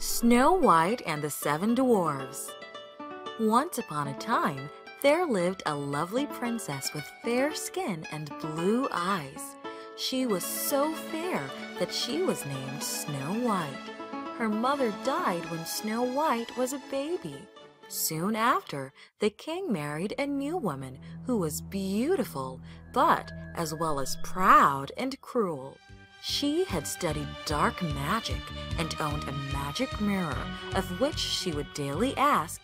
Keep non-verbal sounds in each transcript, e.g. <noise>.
Snow White and the Seven Dwarfs. Once upon a time, there lived a lovely princess with fair skin and blue eyes. She was so fair that she was named Snow White. Her mother died when Snow White was a baby. Soon after, the king married a new woman who was beautiful, but as well as proud and cruel. She had studied dark magic and owned a magic mirror of which she would daily ask,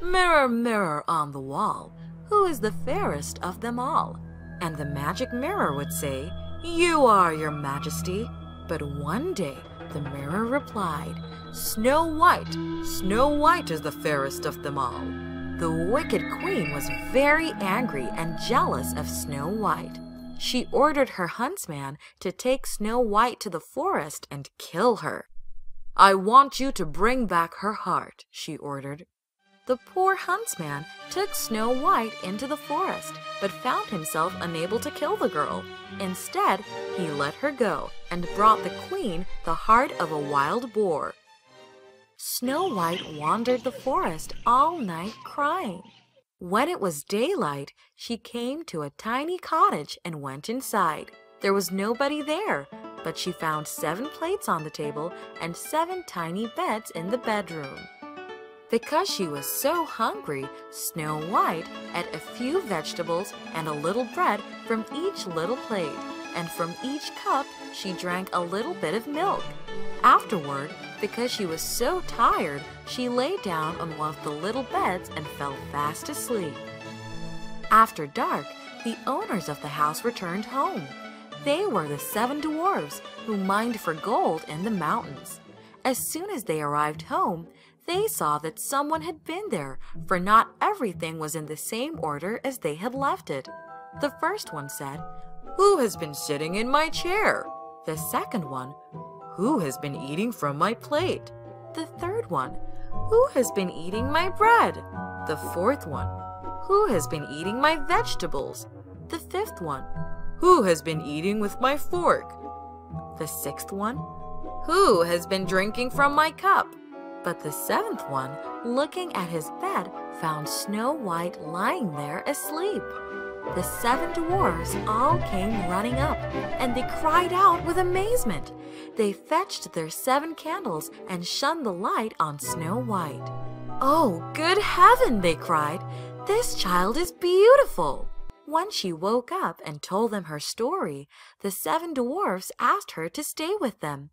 Mirror, mirror on the wall, who is the fairest of them all? And the magic mirror would say, You are, your majesty. But one day the mirror replied, Snow White, Snow White is the fairest of them all. The wicked queen was very angry and jealous of Snow White. She ordered her huntsman to take Snow White to the forest and kill her. I want you to bring back her heart, she ordered. The poor huntsman took Snow White into the forest, but found himself unable to kill the girl. Instead, he let her go and brought the queen the heart of a wild boar. Snow White wandered the forest all night crying. When it was daylight, she came to a tiny cottage and went inside. There was nobody there, but she found seven plates on the table and seven tiny beds in the bedroom. Because she was so hungry, Snow White ate a few vegetables and a little bread from each little plate, and from each cup she drank a little bit of milk. Afterward, because she was so tired, she lay down on one of the little beds and fell fast asleep. After dark, the owners of the house returned home. They were the seven dwarfs who mined for gold in the mountains. As soon as they arrived home, they saw that someone had been there, for not everything was in the same order as they had left it. The first one said, Who has been sitting in my chair? The second one, Who has been eating from my plate? The third one, Who has been eating my bread? The fourth one, Who has been eating my vegetables? The fifth one, Who has been eating with my fork? The sixth one, Who has been drinking from my cup? But the seventh one, looking at his bed, found Snow White lying there asleep. The seven dwarfs all came running up, and they cried out with amazement. They fetched their seven candles and shone the light on Snow White. Oh, good heaven, they cried, this child is beautiful. When she woke up and told them her story, the seven dwarfs asked her to stay with them.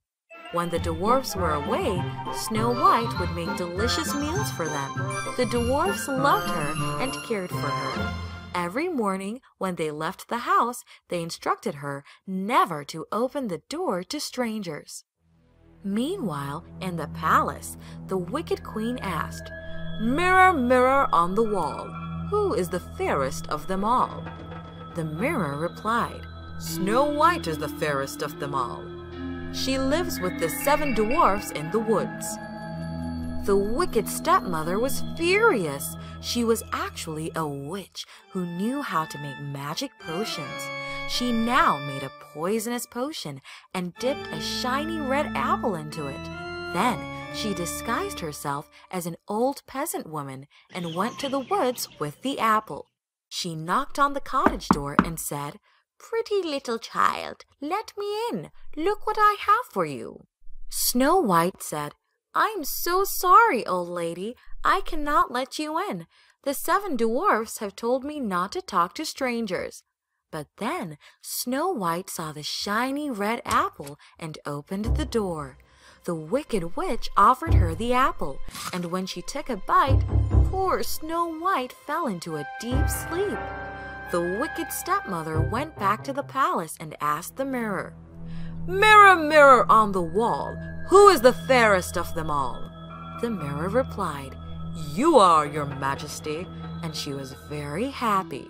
When the dwarfs were away, Snow White would make delicious meals for them. The dwarfs loved her and cared for her. Every morning when they left the house, they instructed her never to open the door to strangers. Meanwhile, in the palace, the wicked queen asked, Mirror, mirror on the wall, who is the fairest of them all? The mirror replied, Snow White is the fairest of them all. She lives with the seven dwarfs in the woods. The wicked stepmother was furious. She was actually a witch who knew how to make magic potions. She now made a poisonous potion and dipped a shiny red apple into it. Then she disguised herself as an old peasant woman and went to the woods with the apple. She knocked on the cottage door and said, Pretty little child, let me in. Look what I have for you. Snow White said, I am so sorry, old lady. I cannot let you in. The seven dwarfs have told me not to talk to strangers. But then Snow White saw the shiny red apple and opened the door. The wicked witch offered her the apple, and when she took a bite, poor Snow White fell into a deep sleep. The wicked stepmother went back to the palace and asked the mirror, Mirror, mirror on the wall, who is the fairest of them all? The mirror replied, You are, your majesty, and she was very happy.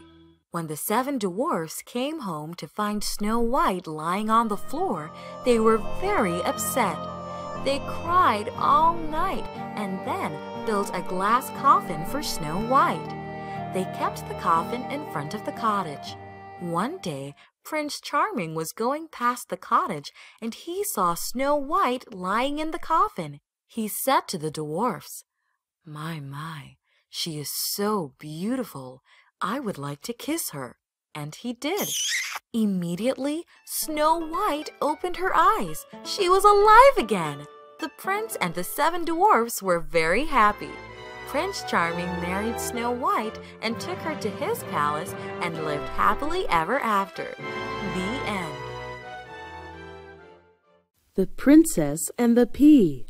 When the seven dwarfs came home to find Snow White lying on the floor, they were very upset. They cried all night and then built a glass coffin for Snow White. They kept the coffin in front of the cottage. One day, Prince Charming was going past the cottage and he saw Snow White lying in the coffin. He said to the dwarfs, My, my, she is so beautiful. I would like to kiss her. And he did. Immediately, Snow White opened her eyes. She was alive again. The prince and the seven dwarfs were very happy. Prince Charming married Snow White and took her to his palace and lived happily ever after. The end. The Princess and the Pea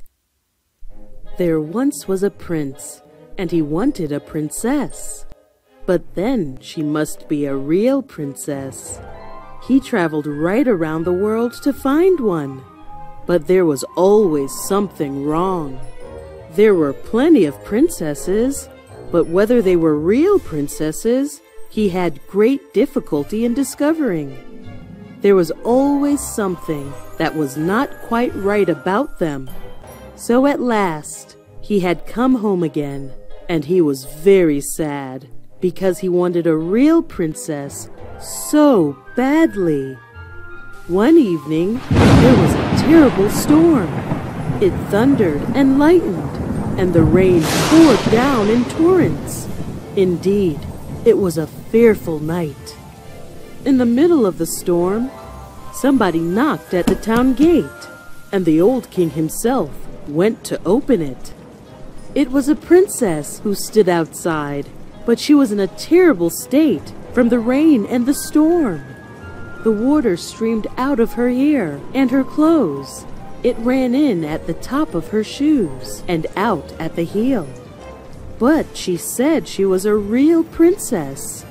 There once was a prince, and he wanted a princess. But then she must be a real princess. He traveled right around the world to find one. But there was always something wrong. There were plenty of princesses, but whether they were real princesses, he had great difficulty in discovering. There was always something that was not quite right about them. So at last, he had come home again, and he was very sad because he wanted a real princess so badly. One evening, there was a terrible storm. It thundered and lightened, and the rain poured down in torrents. Indeed, it was a fearful night. In the middle of the storm, somebody knocked at the town gate, and the old king himself went to open it. It was a princess who stood outside, but she was in a terrible state from the rain and the storm. The water streamed out of her hair and her clothes, it ran in at the top of her shoes and out at the heel. But she said she was a real princess.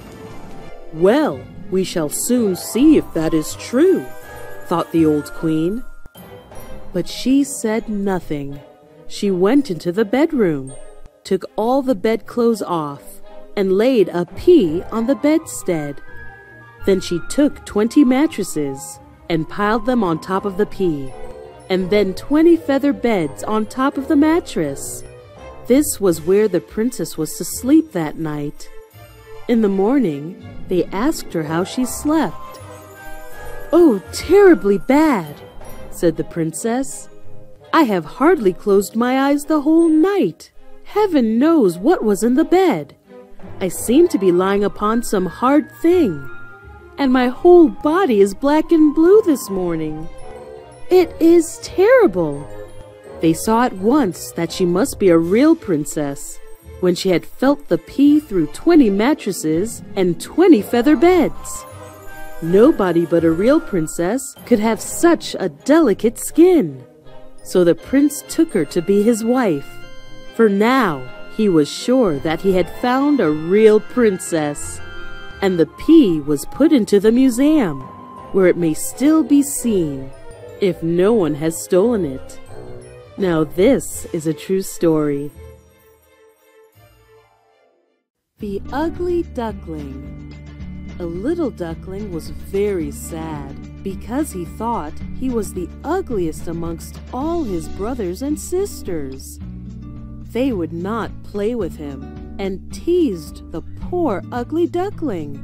Well, we shall soon see if that is true, thought the old queen. But she said nothing. She went into the bedroom, took all the bedclothes off, and laid a pea on the bedstead. Then she took twenty mattresses and piled them on top of the pea and then 20 feather beds on top of the mattress. This was where the princess was to sleep that night. In the morning, they asked her how she slept. Oh, terribly bad, said the princess. I have hardly closed my eyes the whole night. Heaven knows what was in the bed. I seem to be lying upon some hard thing, and my whole body is black and blue this morning. It is terrible. They saw at once that she must be a real princess when she had felt the pea through 20 mattresses and 20 feather beds. Nobody but a real princess could have such a delicate skin. So the prince took her to be his wife. For now, he was sure that he had found a real princess. And the pea was put into the museum, where it may still be seen if no one has stolen it. Now this is a true story. The Ugly Duckling A little duckling was very sad because he thought he was the ugliest amongst all his brothers and sisters. They would not play with him and teased the poor ugly duckling.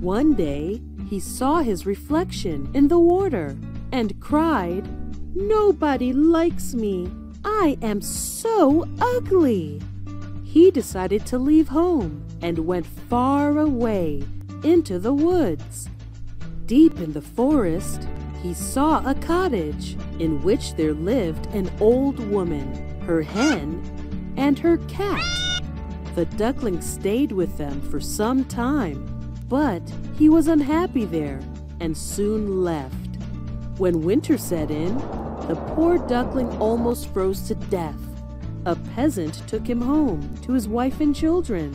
One day, he saw his reflection in the water and cried, Nobody likes me. I am so ugly. He decided to leave home and went far away into the woods. Deep in the forest, he saw a cottage in which there lived an old woman, her hen, and her cat. The duckling stayed with them for some time, but he was unhappy there and soon left. When winter set in, the poor duckling almost froze to death. A peasant took him home to his wife and children.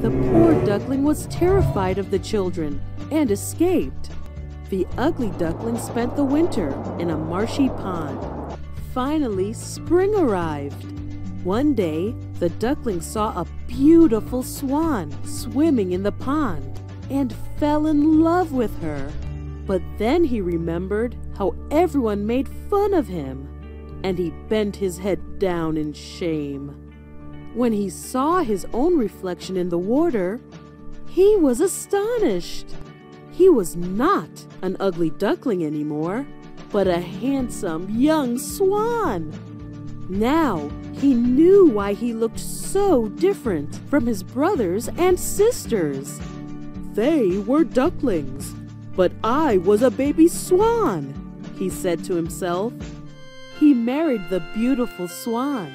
The poor duckling was terrified of the children and escaped. The ugly duckling spent the winter in a marshy pond. Finally, spring arrived. One day, the duckling saw a beautiful swan swimming in the pond and fell in love with her. But then he remembered how everyone made fun of him, and he bent his head down in shame. When he saw his own reflection in the water, he was astonished. He was not an ugly duckling anymore, but a handsome young swan. Now he knew why he looked so different from his brothers and sisters. They were ducklings, but I was a baby swan, he said to himself. He married the beautiful swan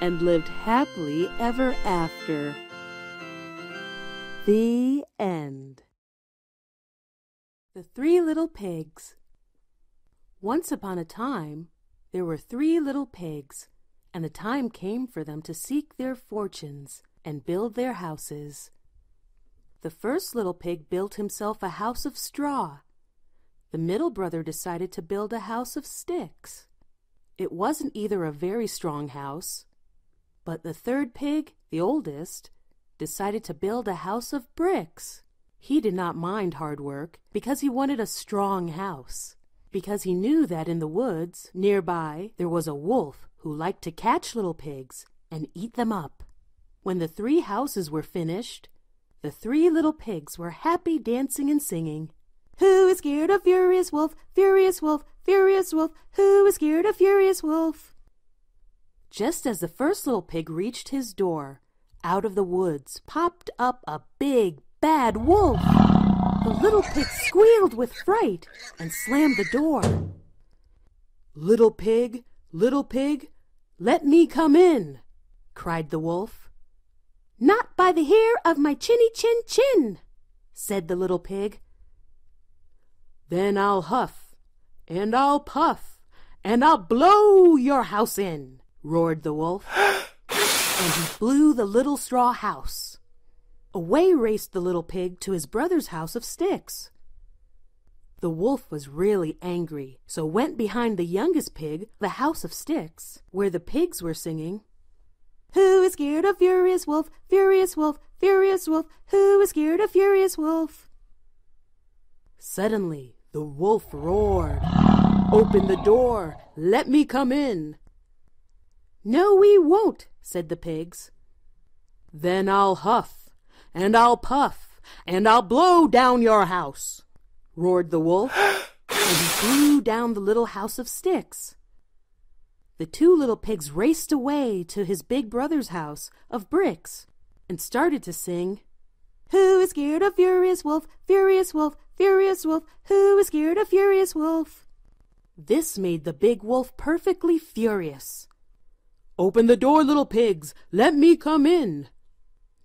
and lived happily ever after. The End The Three Little Pigs Once upon a time, there were three little pigs, and the time came for them to seek their fortunes and build their houses. The first little pig built himself a house of straw. The middle brother decided to build a house of sticks. It wasn't either a very strong house, but the third pig, the oldest, decided to build a house of bricks. He did not mind hard work because he wanted a strong house, because he knew that in the woods nearby there was a wolf who liked to catch little pigs and eat them up. When the three houses were finished, the three little pigs were happy dancing and singing. Who is scared of Furious Wolf? Furious Wolf, Furious Wolf, who is scared of Furious Wolf? Just as the first little pig reached his door, out of the woods popped up a big, bad wolf. The little pig squealed with fright and slammed the door. Little pig, little pig, let me come in, cried the wolf. Not by the hair of my chinny chin chin, said the little pig. Then I'll huff, and I'll puff, and I'll blow your house in, roared the wolf. <gasps> and he blew the little straw house. Away raced the little pig to his brother's house of sticks. The wolf was really angry, so went behind the youngest pig, the house of sticks, where the pigs were singing, who is scared of Furious Wolf? Furious Wolf, Furious Wolf, who is scared of Furious Wolf? Suddenly, the wolf roared. Open the door! Let me come in! No, we won't, said the pigs. Then I'll huff, and I'll puff, and I'll blow down your house, roared the wolf, and he blew down the little house of sticks. The two little pigs raced away to his big brother's house of bricks and started to sing, Who is scared of Furious Wolf? Furious Wolf, Furious Wolf, who is scared of Furious Wolf? This made the big wolf perfectly furious. Open the door, little pigs. Let me come in.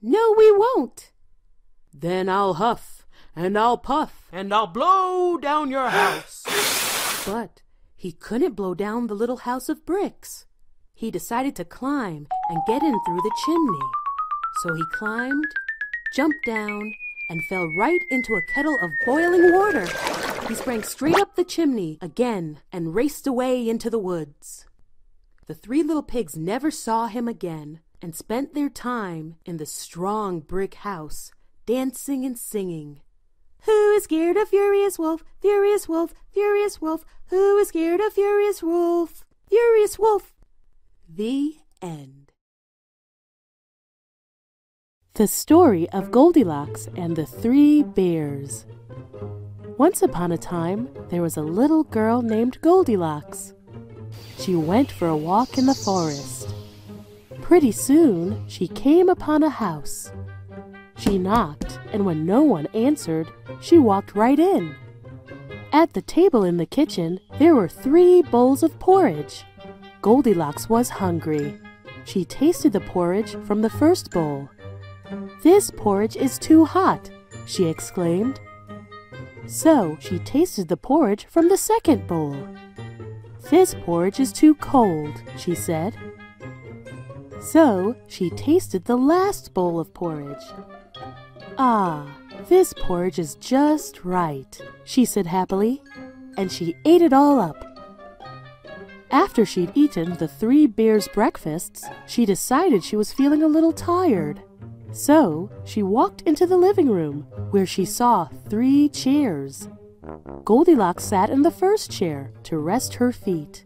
No, we won't. Then I'll huff, and I'll puff, and I'll blow down your house. But he couldn't blow down the little house of bricks. He decided to climb and get in through the chimney. So he climbed, jumped down, and fell right into a kettle of boiling water. He sprang straight up the chimney again and raced away into the woods. The three little pigs never saw him again and spent their time in the strong brick house, dancing and singing. Who is scared of Furious Wolf? Furious Wolf, Furious Wolf, who is scared of Furious Wolf? Furious Wolf! The End. The Story of Goldilocks and the Three Bears. Once upon a time, there was a little girl named Goldilocks. She went for a walk in the forest. Pretty soon, she came upon a house. She knocked, and when no one answered, she walked right in. At the table in the kitchen, there were three bowls of porridge. Goldilocks was hungry. She tasted the porridge from the first bowl. This porridge is too hot, she exclaimed. So she tasted the porridge from the second bowl. This porridge is too cold, she said. So she tasted the last bowl of porridge. Ah, this porridge is just right, she said happily, and she ate it all up. After she'd eaten the three bears' breakfasts, she decided she was feeling a little tired. So she walked into the living room, where she saw three chairs. Goldilocks sat in the first chair to rest her feet.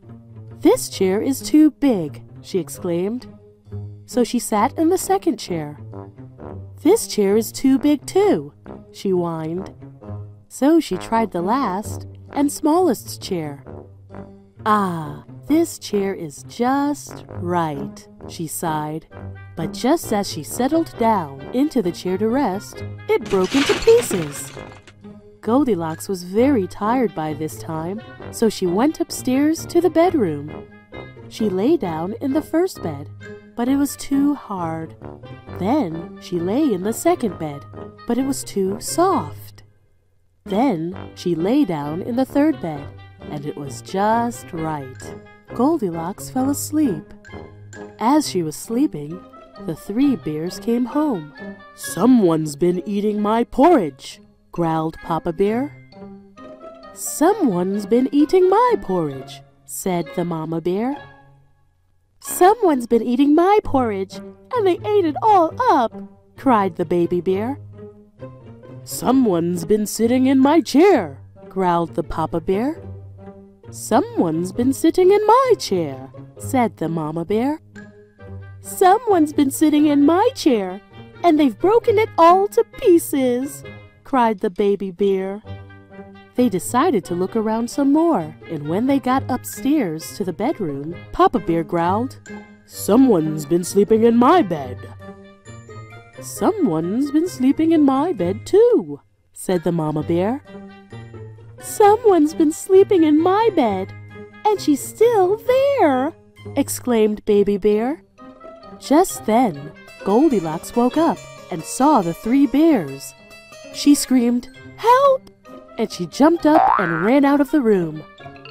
This chair is too big, she exclaimed. So she sat in the second chair. This chair is too big too, she whined. So she tried the last and smallest chair. Ah, This chair is just right, she sighed. But just as she settled down into the chair to rest, it broke into pieces. Goldilocks was very tired by this time, so she went upstairs to the bedroom. She lay down in the first bed, but it was too hard. Then she lay in the second bed, but it was too soft. Then she lay down in the third bed, and it was just right. Goldilocks fell asleep. As she was sleeping, the three bears came home. Someone's been eating my porridge, growled Papa Bear. Someone's been eating my porridge, said the Mama Bear. Someone's been eating my porridge, and they ate it all up, cried the baby bear. Someone's been sitting in my chair, growled the Papa Bear. Someone's been sitting in my chair, said the Mama Bear. Someone's been sitting in my chair, and they've broken it all to pieces, cried the baby bear. They decided to look around some more, and when they got upstairs to the bedroom, Papa Bear growled, Someone's been sleeping in my bed. Someone's been sleeping in my bed too, said the Mama Bear. Someone's been sleeping in my bed, and she's still there, exclaimed Baby Bear. Just then, Goldilocks woke up and saw the three bears. She screamed, Help! And she jumped up and ran out of the room.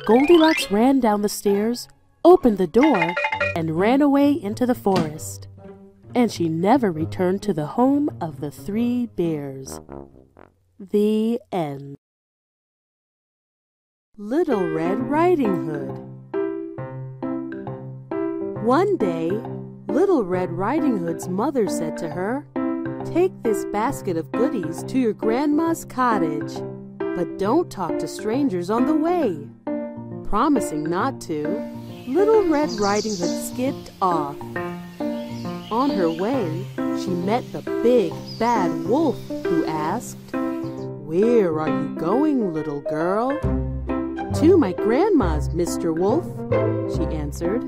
Goldilocks ran down the stairs, opened the door, and ran away into the forest. And she never returned to the home of the three bears. The end. Little Red Riding Hood. One day, Little Red Riding Hood's mother said to her, Take this basket of goodies to your grandma's cottage, but don't talk to strangers on the way. Promising not to, Little Red Riding Hood skipped off. On her way, she met the big, bad wolf, who asked, Where are you going, little girl? To my grandma's, Mr. Wolf, she answered.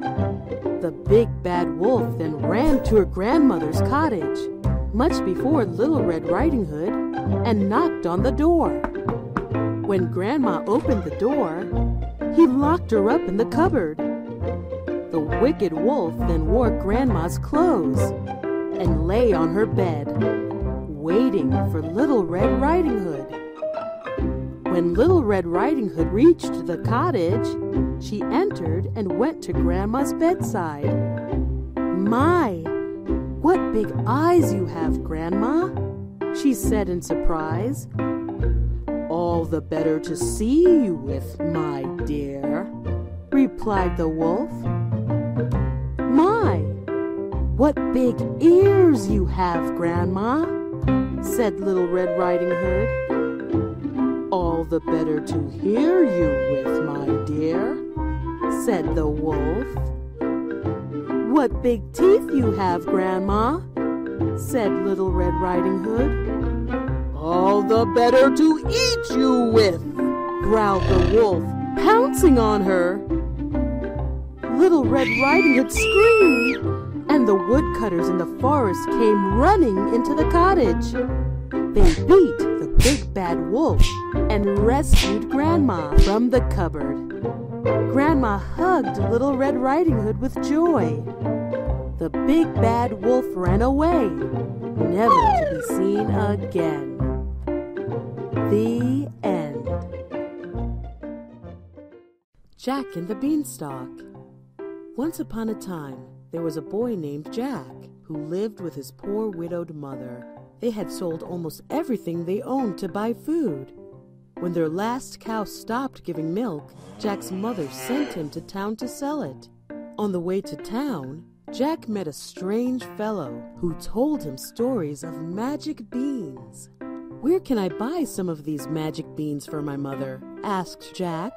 The big bad wolf then ran to her grandmother's cottage, much before Little Red Riding Hood, and knocked on the door. When Grandma opened the door, he locked her up in the cupboard. The wicked wolf then wore Grandma's clothes and lay on her bed, waiting for Little Red Riding Hood. When Little Red Riding Hood reached the cottage, she entered and went to Grandma's bedside. My, what big eyes you have, Grandma, she said in surprise. All the better to see you with, my dear, replied the wolf. My, what big ears you have, Grandma, said Little Red Riding Hood. All the better to hear you with, my dear, said the wolf. What big teeth you have, Grandma, said Little Red Riding Hood. All the better to eat you with, growled the wolf, pouncing on her. Little Red Riding Hood screamed, and the woodcutters in the forest came running into the cottage. They beat big bad wolf and rescued Grandma from the cupboard. Grandma hugged Little Red Riding Hood with joy. The big bad wolf ran away, never to be seen again. The end. Jack and the Beanstalk. Once upon a time, there was a boy named Jack who lived with his poor widowed mother. They had sold almost everything they owned to buy food. When their last cow stopped giving milk, Jack's mother sent him to town to sell it. On the way to town, Jack met a strange fellow who told him stories of magic beans. Where can I buy some of these magic beans for my mother? asked Jack.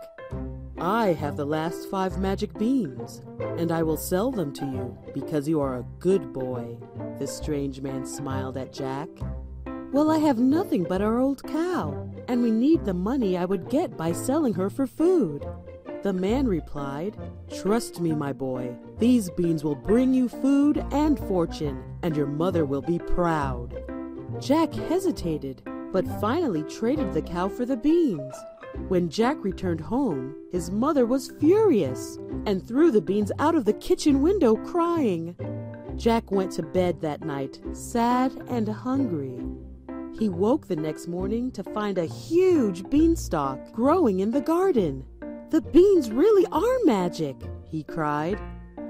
I have the last five magic beans, and I will sell them to you because you are a good boy. The strange man smiled at Jack. Well, I have nothing but our old cow, and we need the money I would get by selling her for food. The man replied, Trust me, my boy. These beans will bring you food and fortune, and your mother will be proud. Jack hesitated, but finally traded the cow for the beans. When Jack returned home, his mother was furious and threw the beans out of the kitchen window crying. Jack went to bed that night, sad and hungry. He woke the next morning to find a huge beanstalk growing in the garden. The beans really are magic, he cried.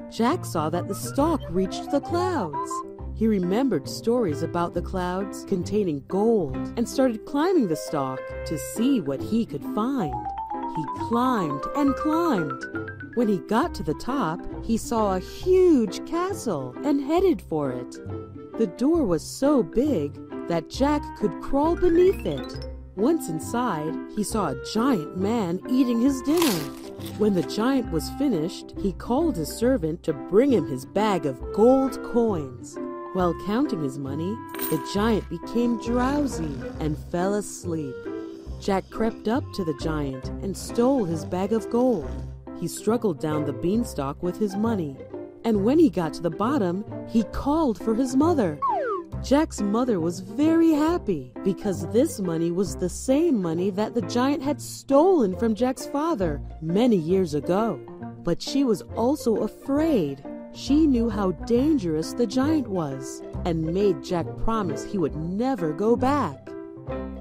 Jack saw that the stalk reached the clouds. He remembered stories about the clouds containing gold and started climbing the stalk to see what he could find. He climbed and climbed. When he got to the top, he saw a huge castle and headed for it. The door was so big that Jack could crawl beneath it. Once inside, he saw a giant man eating his dinner. When the giant was finished, he called his servant to bring him his bag of gold coins. While counting his money, the giant became drowsy and fell asleep. Jack crept up to the giant and stole his bag of gold. He struggled down the beanstalk with his money, and when he got to the bottom, he called for his mother. Jack's mother was very happy because this money was the same money that the giant had stolen from Jack's father many years ago. But she was also afraid she knew how dangerous the giant was and made Jack promise he would never go back.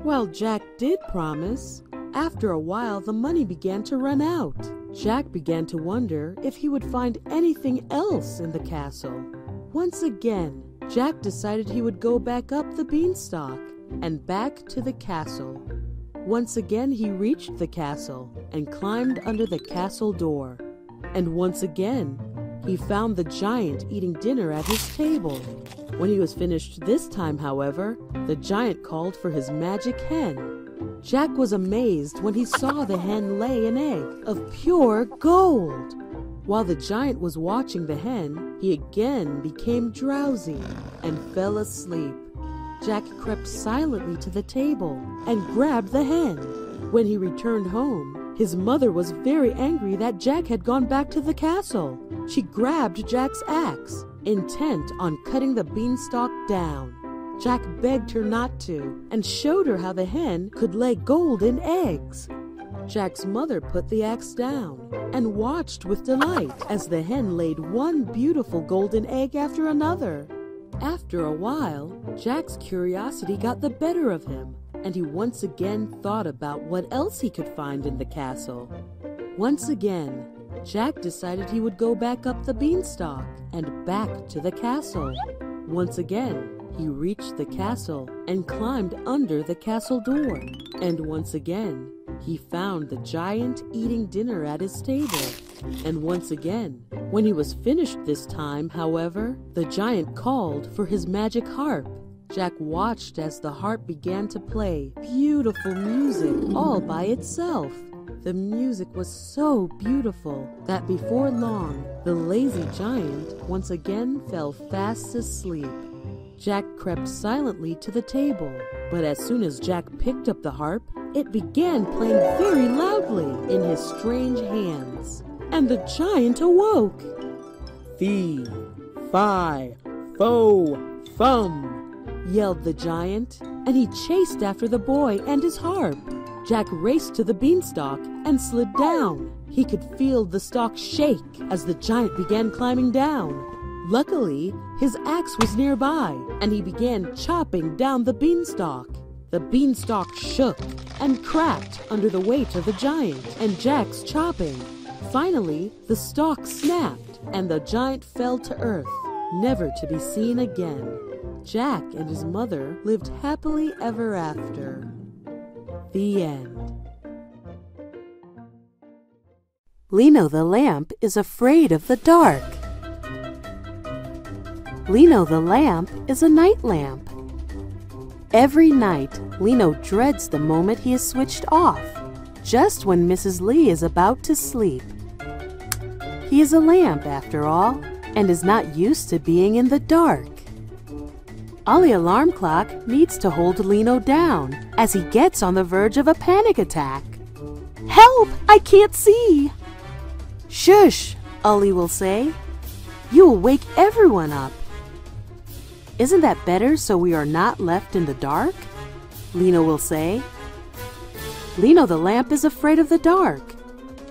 Well, Jack did promise. After a while, the money began to run out. Jack began to wonder if he would find anything else in the castle. Once again, Jack decided he would go back up the beanstalk and back to the castle. Once again, he reached the castle and climbed under the castle door. And once again, he found the giant eating dinner at his table. When he was finished this time, however, the giant called for his magic hen. Jack was amazed when he saw the hen lay an egg of pure gold. While the giant was watching the hen, he again became drowsy and fell asleep. Jack crept silently to the table and grabbed the hen. When he returned home, his mother was very angry that Jack had gone back to the castle. She grabbed Jack's axe, intent on cutting the beanstalk down. Jack begged her not to and showed her how the hen could lay golden eggs. Jack's mother put the axe down and watched with delight as the hen laid one beautiful golden egg after another. After a while, Jack's curiosity got the better of him, and he once again thought about what else he could find in the castle. Once again, Jack decided he would go back up the beanstalk and back to the castle. Once again, he reached the castle and climbed under the castle door. And once again, he found the giant eating dinner at his table. And once again, when he was finished this time, however, the giant called for his magic harp. Jack watched as the harp began to play beautiful music all by itself. The music was so beautiful that before long, the lazy giant once again fell fast asleep. Jack crept silently to the table, but as soon as Jack picked up the harp, it began playing very loudly in his strange hands, and the giant awoke. Fee, fi, fo, fum, yelled the giant, and he chased after the boy and his harp. Jack raced to the beanstalk and slid down. He could feel the stalk shake as the giant began climbing down. Luckily, his axe was nearby, and he began chopping down the beanstalk. The beanstalk shook and cracked under the weight of the giant and Jack's chopping. Finally, the stalk snapped, and the giant fell to earth, never to be seen again. Jack and his mother lived happily ever after. The end. Lino the lamp is afraid of the dark. Lino the lamp is a night lamp. Every night, Lino dreads the moment he is switched off, just when Mrs. Lee is about to sleep. He is a lamp, after all, and is not used to being in the dark. Ollie Alarm Clock needs to hold Lino down as he gets on the verge of a panic attack. Help! I can't see! Shush, Ollie will say. You will wake everyone up. Isn't that better so we are not left in the dark? Lino will say. Lino the lamp is afraid of the dark.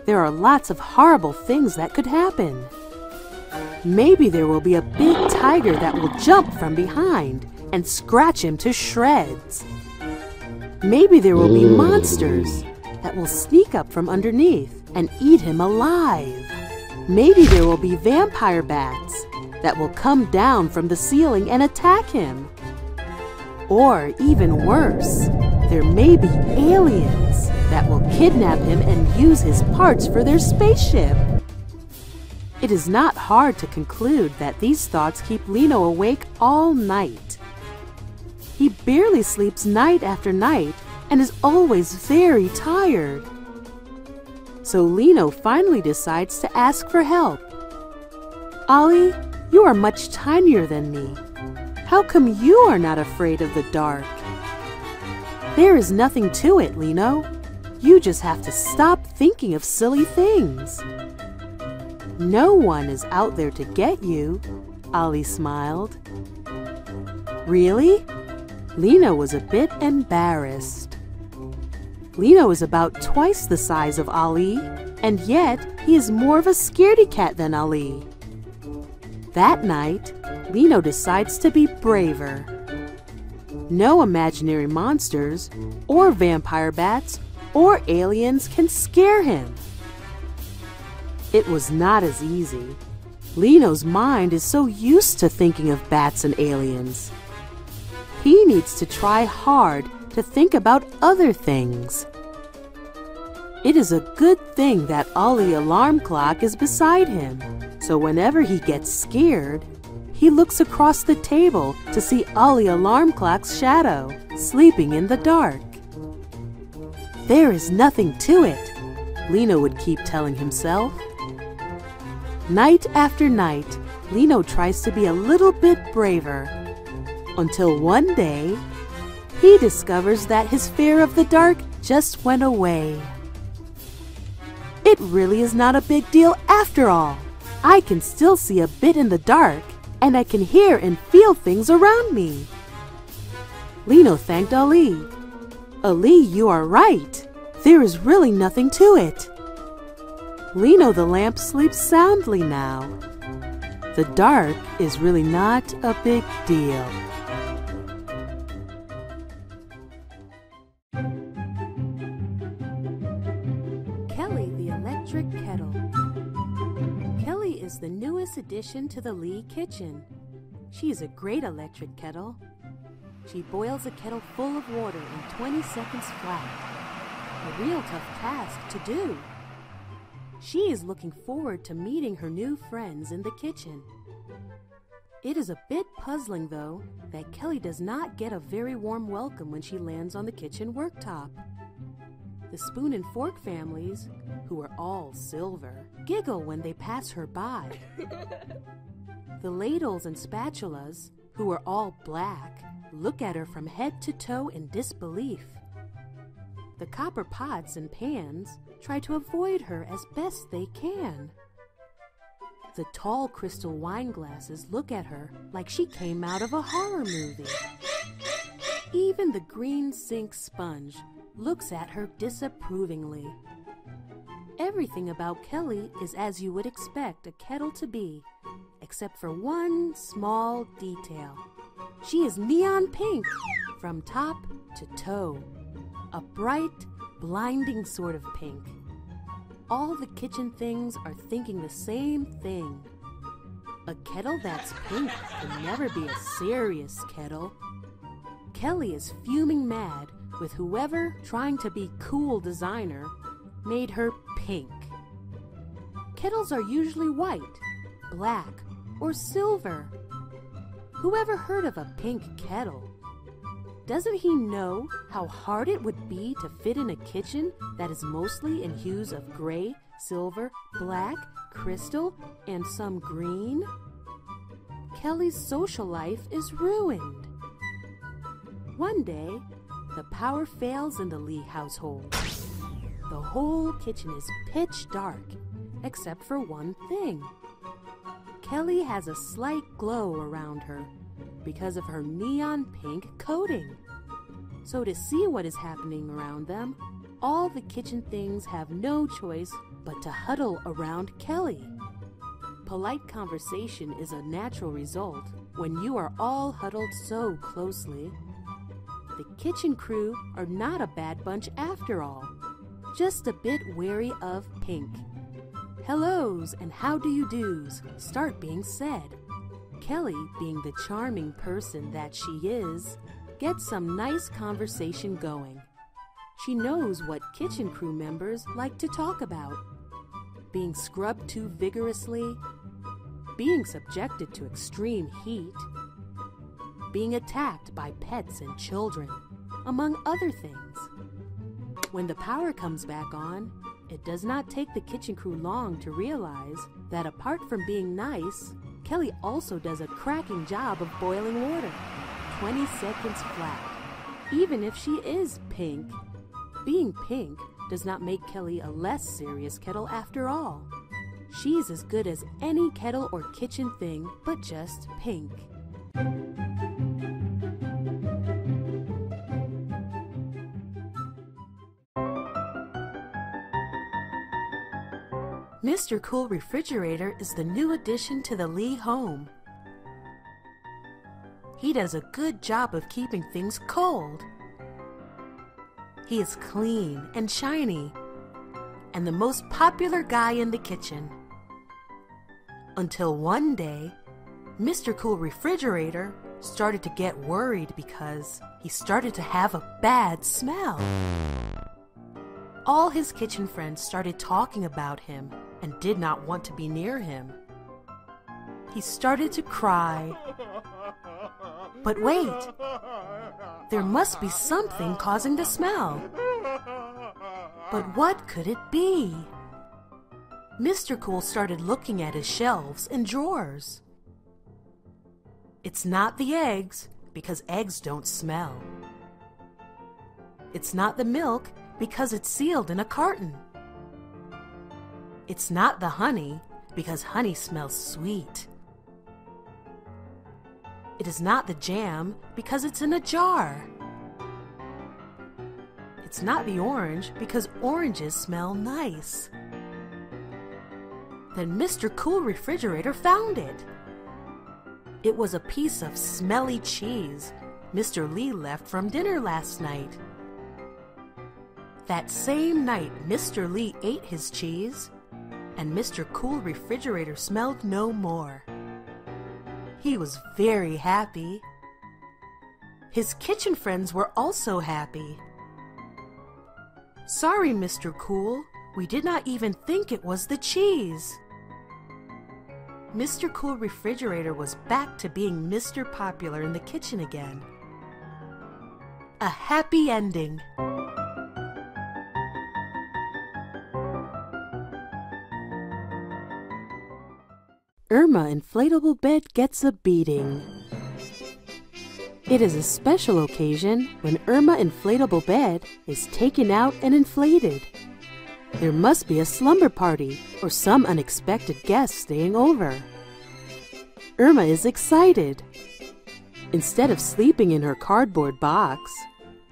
There are lots of horrible things that could happen. Maybe there will be a big tiger that will jump from behind and scratch him to shreds. Maybe there will be monsters that will sneak up from underneath and eat him alive. Maybe there will be vampire bats that will come down from the ceiling and attack him. Or even worse, there may be aliens that will kidnap him and use his parts for their spaceship. It is not hard to conclude that these thoughts keep Lino awake all night. He barely sleeps night after night and is always very tired. So Lino finally decides to ask for help. Ollie, you are much tinier than me. How come you are not afraid of the dark? There is nothing to it, Lino. You just have to stop thinking of silly things. No one is out there to get you, Ollie smiled. Really? Lino was a bit embarrassed. Lino is about twice the size of Ollie, and yet he is more of a scaredy cat than Ollie. That night, Lino decides to be braver. No imaginary monsters, or vampire bats, or aliens can scare him. It was not as easy. Lino's mind is so used to thinking of bats and aliens. He needs to try hard to think about other things. It is a good thing that Ollie alarm clock is beside him, so whenever he gets scared, he looks across the table to see Ollie alarm clock's shadow, sleeping in the dark. There is nothing to it, Lino would keep telling himself. Night after night, Lino tries to be a little bit braver. Until one day, he discovers that his fear of the dark just went away. It really is not a big deal after all. I can still see a bit in the dark, and I can hear and feel things around me. Lino thanked Ollie. Ollie, you are right. There is really nothing to it. Lino the lamp sleeps soundly now. The dark is really not a big deal. Kelly the Electric Kettle Kelly is the newest addition to the Lee kitchen. She is a great electric kettle. She boils a kettle full of water in 20 seconds flat. A real tough task to do. She is looking forward to meeting her new friends in the kitchen. It is a bit puzzling, though, that Kelly does not get a very warm welcome when she lands on the kitchen worktop. The spoon and fork families, who are all silver, giggle when they pass her by. <laughs> the ladles and spatulas, who are all black, look at her from head to toe in disbelief. The copper pots and pans try to avoid her as best they can. The tall crystal wine glasses look at her like she came out of a horror movie. Even the green sink sponge looks at her disapprovingly. Everything about Kelly is as you would expect a kettle to be, except for one small detail. She is neon pink from top to toe a bright, blinding sort of pink. All the kitchen things are thinking the same thing. A kettle that's pink can never be a serious kettle. Kelly is fuming mad with whoever, trying to be cool designer, made her pink. Kettles are usually white, black, or silver. Whoever heard of a pink kettle? Doesn't he know how hard it would be to fit in a kitchen that is mostly in hues of gray, silver, black, crystal, and some green? Kelly's social life is ruined. One day, the power fails in the Lee household. The whole kitchen is pitch dark, except for one thing. Kelly has a slight glow around her because of her neon pink coating. So, to see what is happening around them, all the kitchen things have no choice but to huddle around Kelly. Polite conversation is a natural result when you are all huddled so closely. The kitchen crew are not a bad bunch after all, just a bit wary of Pink. Hellos and how do you do's start being said. Kelly, being the charming person that she is, gets some nice conversation going. She knows what kitchen crew members like to talk about being scrubbed too vigorously, being subjected to extreme heat, being attacked by pets and children, among other things. When the power comes back on, it does not take the kitchen crew long to realize that apart from being nice, Kelly also does a cracking job of boiling water, 20 seconds flat, even if she is pink. Being pink does not make Kelly a less serious kettle after all. She's as good as any kettle or kitchen thing, but just pink. Mr. Cool Refrigerator is the new addition to the Lee home. He does a good job of keeping things cold. He is clean and shiny, and the most popular guy in the kitchen. Until one day, Mr. Cool Refrigerator started to get worried because he started to have a bad smell. All his kitchen friends started talking about him and did not want to be near him. He started to cry. <laughs> But wait, there must be something causing the smell. But what could it be? Mr. Cool started looking at his shelves and drawers. It's not the eggs, because eggs don't smell. It's not the milk, because it's sealed in a carton. It's not the honey, because honey smells sweet. It is not the jam, because it's in a jar. It's not the orange, because oranges smell nice. Then Mr. Cool Refrigerator found it. It was a piece of smelly cheese Mr. Lee left from dinner last night. That same night, Mr. Lee ate his cheese, and Mr. Cool Refrigerator smelled no more. He was very happy. His kitchen friends were also happy. Sorry, Mr. Cool, we did not even think it was the cheese. Mr. Cool Refrigerator was back to being Mr. Popular in the kitchen again. A happy ending. Irma Inflatable Bed gets a beating. It is a special occasion when Irma Inflatable Bed is taken out and inflated. There must be a slumber party or some unexpected guest staying over. Irma is excited. Instead of sleeping in her cardboard box,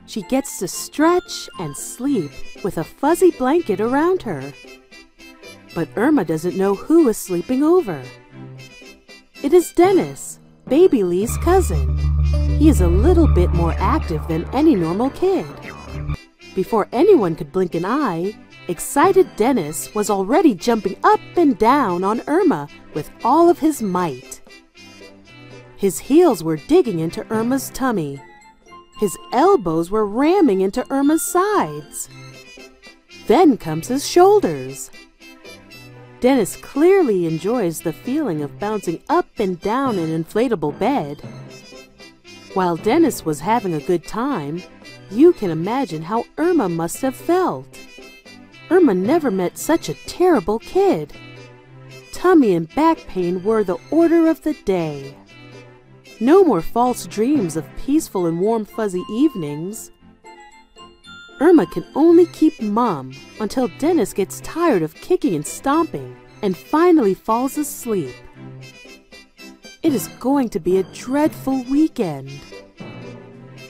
she gets to stretch and sleep with a fuzzy blanket around her. But Irma doesn't know who is sleeping over. It is Dennis, Baby Lee's cousin. He is a little bit more active than any normal kid. Before anyone could blink an eye, excited Dennis was already jumping up and down on Irma with all of his might. His heels were digging into Irma's tummy. His elbows were ramming into Irma's sides. Then comes his shoulders. Dennis clearly enjoys the feeling of bouncing up and down an inflatable bed. While Dennis was having a good time, you can imagine how Irma must have felt. Irma never met such a terrible kid. Tummy and back pain were the order of the day. No more false dreams of peaceful and warm fuzzy evenings. Irma can only keep mum until Dennis gets tired of kicking and stomping and finally falls asleep. It is going to be a dreadful weekend.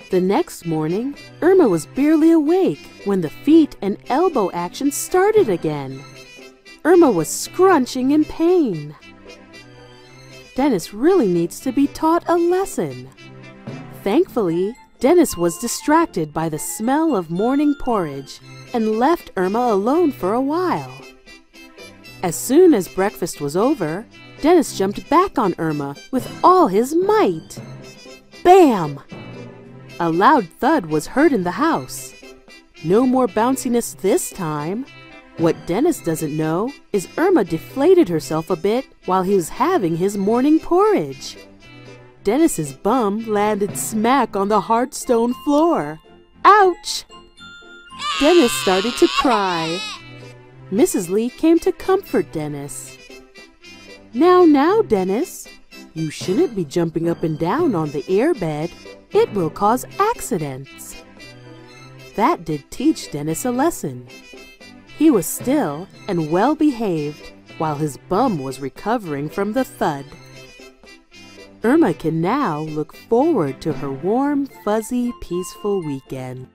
The next morning, Irma was barely awake when the feet and elbow action started again. Irma was scrunching in pain. Dennis really needs to be taught a lesson. Thankfully, Dennis was distracted by the smell of morning porridge and left Irma alone for a while. As soon as breakfast was over, Dennis jumped back on Irma with all his might. Bam! A loud thud was heard in the house. No more bounciness this time. What Dennis doesn't know is Irma deflated herself a bit while he was having his morning porridge. Dennis's bum landed smack on the hard stone floor. Ouch! Dennis started to cry. Mrs. Lee came to comfort Dennis. Now, now, Dennis, you shouldn't be jumping up and down on the airbed. It will cause accidents. That did teach Dennis a lesson. He was still and well behaved while his bum was recovering from the thud. Irma can now look forward to her warm, fuzzy, peaceful weekend.